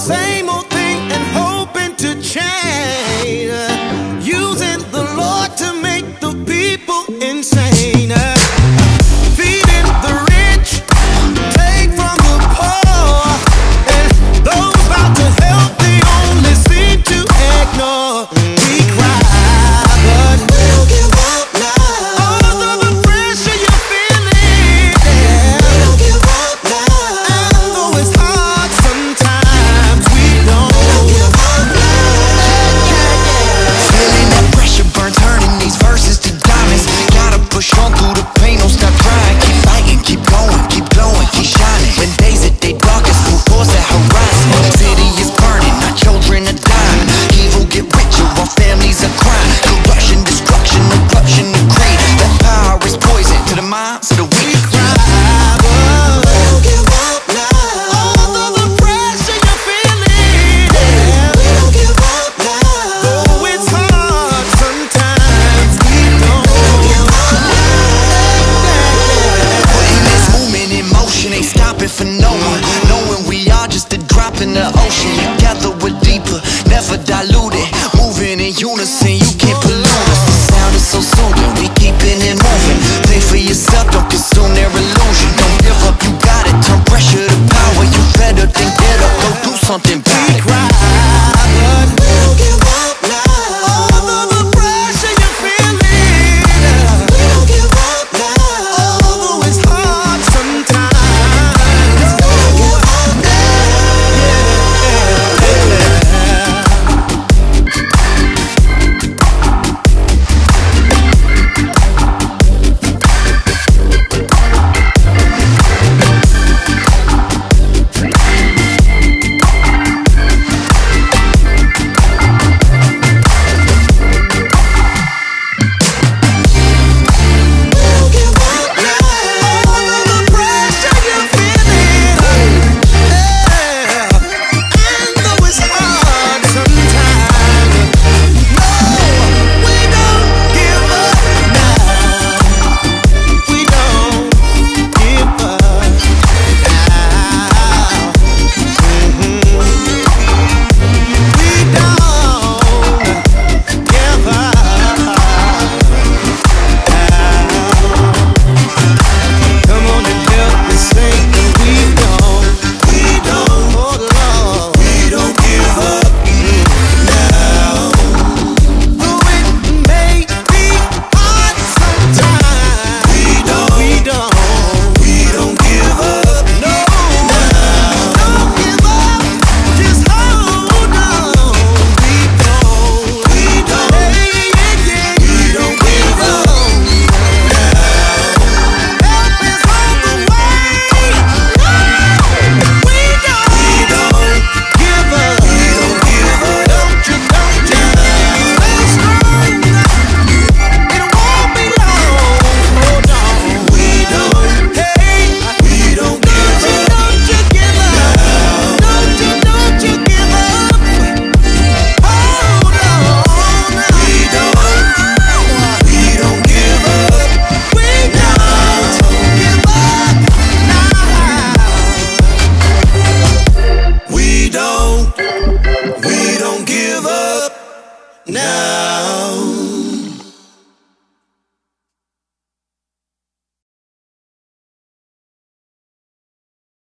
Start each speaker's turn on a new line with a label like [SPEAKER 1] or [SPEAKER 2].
[SPEAKER 1] same now.